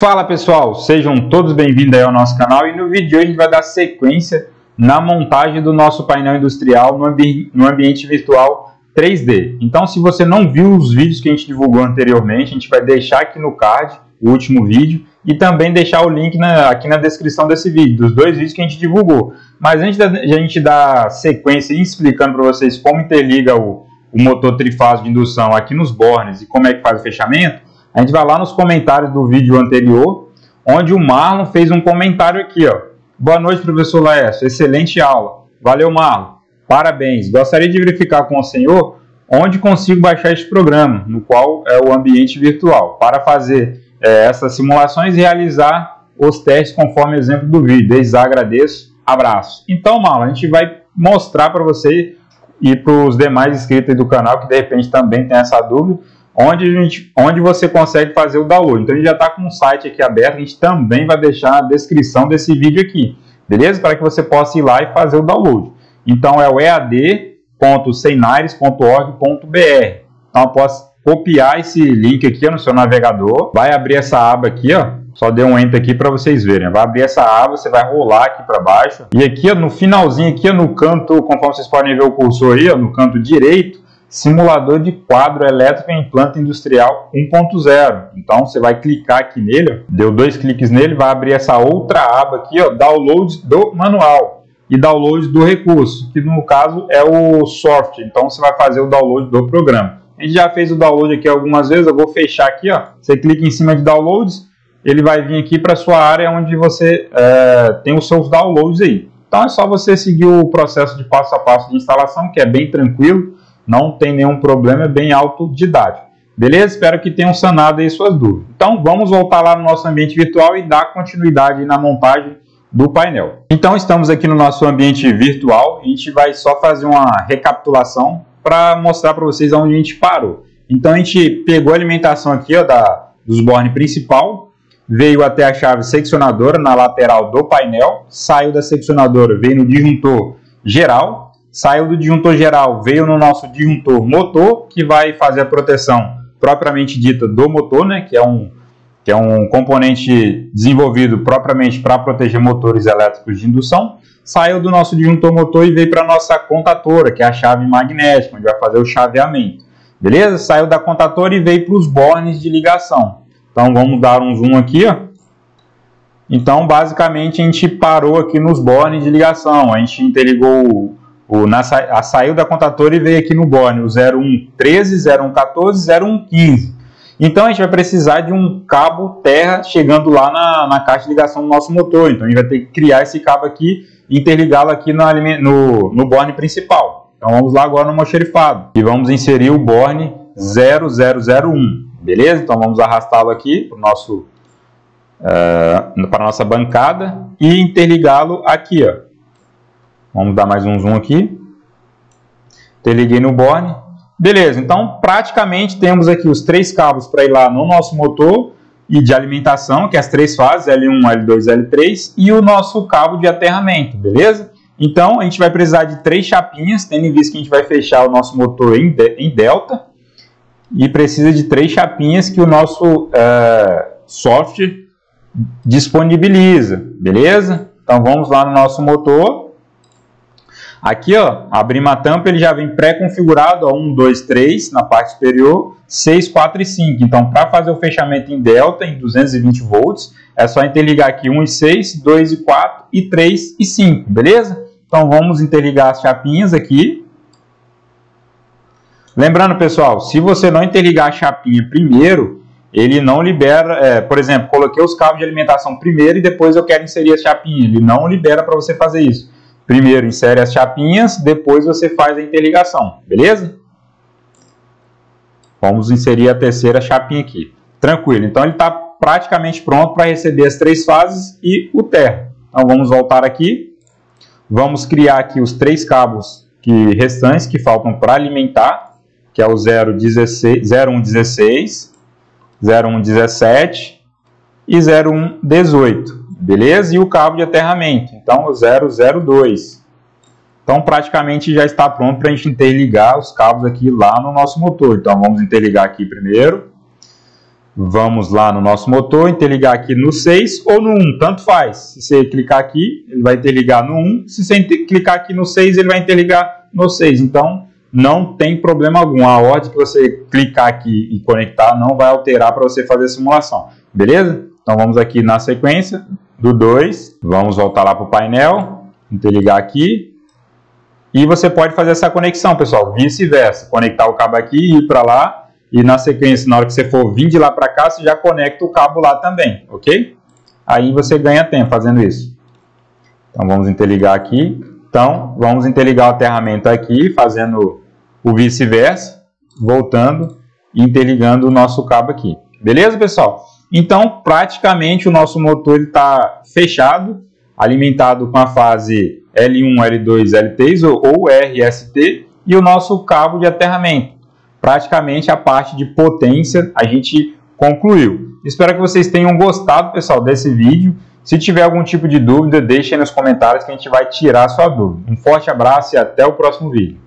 Fala pessoal, sejam todos bem-vindos ao nosso canal e no vídeo de hoje a gente vai dar sequência na montagem do nosso painel industrial no, ambi no ambiente virtual 3D. Então se você não viu os vídeos que a gente divulgou anteriormente, a gente vai deixar aqui no card o último vídeo e também deixar o link na, aqui na descrição desse vídeo, dos dois vídeos que a gente divulgou. Mas antes da gente dar sequência explicando para vocês como interliga o, o motor trifásico de indução aqui nos bornes e como é que faz o fechamento, a gente vai lá nos comentários do vídeo anterior, onde o Marlon fez um comentário aqui, ó. Boa noite, professor Laércio. Excelente aula. Valeu, Marlon. Parabéns. Gostaria de verificar com o senhor onde consigo baixar este programa, no qual é o ambiente virtual, para fazer é, essas simulações e realizar os testes conforme o exemplo do vídeo. Desde já agradeço. Abraço. Então, Marlon, a gente vai mostrar para você e para os demais inscritos do canal que de repente também tem essa dúvida, onde, a gente, onde você consegue fazer o download. Então a gente já está com um site aqui aberto, a gente também vai deixar na descrição desse vídeo aqui, beleza? Para que você possa ir lá e fazer o download. Então é o ead.seinares.org.br. Então eu posso copiar esse link aqui no seu navegador, vai abrir essa aba aqui, ó, só dê um enter aqui para vocês verem. Vai abrir essa aba, você vai rolar aqui para baixo. E aqui ó, no finalzinho, aqui ó, no canto, conforme vocês podem ver o cursor aí, ó, no canto direito, simulador de quadro elétrico em planta industrial 1.0. Então você vai clicar aqui nele, deu dois cliques nele, vai abrir essa outra aba aqui, ó, download do manual e download do recurso, que no caso é o software. Então você vai fazer o download do programa. A gente já fez o download aqui algumas vezes, eu vou fechar aqui, ó. Você clica em cima de downloads, ele vai vir aqui para sua área onde você é, tem os seus downloads aí. Então é só você seguir o processo de passo a passo de instalação, que é bem tranquilo não tem nenhum problema, é bem autodidático. Beleza? Espero que tenham sanado aí suas dúvidas. Então vamos voltar lá no nosso ambiente virtual e dar continuidade na montagem do painel. Então estamos aqui no nosso ambiente virtual, a gente vai só fazer uma recapitulação para mostrar para vocês onde a gente parou. Então a gente pegou a alimentação aqui ó, da, dos borne principal, veio até a chave seccionadora na lateral do painel, saiu da seccionadora, veio no disjuntor geral, saiu do disjuntor geral, veio no nosso disjuntor motor, que vai fazer a proteção propriamente dita do motor, né, que é um, que é um componente desenvolvido propriamente para proteger motores elétricos de indução. Saiu do nosso disjuntor motor e veio para a nossa contatora, que é a chave magnética, onde vai fazer o chaveamento. Beleza? Saiu da contatora e veio para os bornes de ligação. Então vamos dar um zoom aqui, ó. Então, basicamente, a gente parou aqui nos bornes de ligação. A gente interligou o, a, saiu da contatora e veio aqui no borne, o 0113, 0114, 0115. Então a gente vai precisar de um cabo terra chegando lá na, na caixa de ligação do nosso motor. Então a gente vai ter que criar esse cabo aqui e interligá-lo aqui no, no, no borne principal. Então vamos lá agora no almoxerifado e vamos inserir o borne 0001, beleza? Então vamos arrastá-lo aqui para uh, para nossa bancada e interligá-lo aqui, ó. Vamos dar mais um zoom aqui. Interliguei no borne. Beleza, então praticamente temos aqui os três cabos para ir lá no nosso motor e de alimentação, que é as três fases, L1, L2, L3, e o nosso cabo de aterramento, beleza? Então a gente vai precisar de três chapinhas, tendo em vista que a gente vai fechar o nosso motor em, em delta, e precisa de três chapinhas que o nosso é, software disponibiliza, beleza? Então vamos lá no nosso motor, Aqui, ó, abrimos a tampa, ele já vem pré-configurado, ó, 1, 2, 3 na parte superior, 6, 4 e 5. Então, para fazer o fechamento em delta, em 220 volts, é só interligar aqui 1 e 6, 2 e 4 e 3 e 5, beleza? Então, vamos interligar as chapinhas aqui. Lembrando, pessoal, se você não interligar a chapinha primeiro, ele não libera, é, por exemplo, coloquei os cabos de alimentação primeiro e depois eu quero inserir a chapinha, ele não libera para você fazer isso. Primeiro insere as chapinhas, depois você faz a interligação, beleza? Vamos inserir a terceira chapinha aqui. Tranquilo, então ele está praticamente pronto para receber as três fases e o terra. Então vamos voltar aqui. Vamos criar aqui os três cabos que, restantes que faltam para alimentar, que é o 016, 0116, 0117 e 0118 beleza? E o cabo de aterramento, então o 002. Então praticamente já está pronto para a gente interligar os cabos aqui lá no nosso motor. Então vamos interligar aqui primeiro. Vamos lá no nosso motor, interligar aqui no 6 ou no 1, tanto faz. Se você clicar aqui, ele vai interligar no 1. Se você clicar aqui no 6, ele vai interligar no 6. Então, não tem problema algum. A ordem que você clicar aqui e conectar não vai alterar para você fazer a simulação. Beleza? Então, vamos aqui na sequência do 2. Vamos voltar lá para o painel, interligar aqui. E você pode fazer essa conexão, pessoal, vice-versa. Conectar o cabo aqui e ir para lá e na sequência, na hora que você for vir de lá para cá, você já conecta o cabo lá também, ok? Aí você ganha tempo fazendo isso. Então vamos interligar aqui. Então vamos interligar o aterramento aqui, fazendo o vice-versa, voltando e interligando o nosso cabo aqui. Beleza, pessoal? Então praticamente o nosso motor está fechado, alimentado com a fase L1, L2, LTs ou RST e o nosso cabo de aterramento praticamente a parte de potência a gente concluiu. Espero que vocês tenham gostado, pessoal, desse vídeo. Se tiver algum tipo de dúvida, deixe aí nos comentários que a gente vai tirar sua dúvida. Um forte abraço e até o próximo vídeo.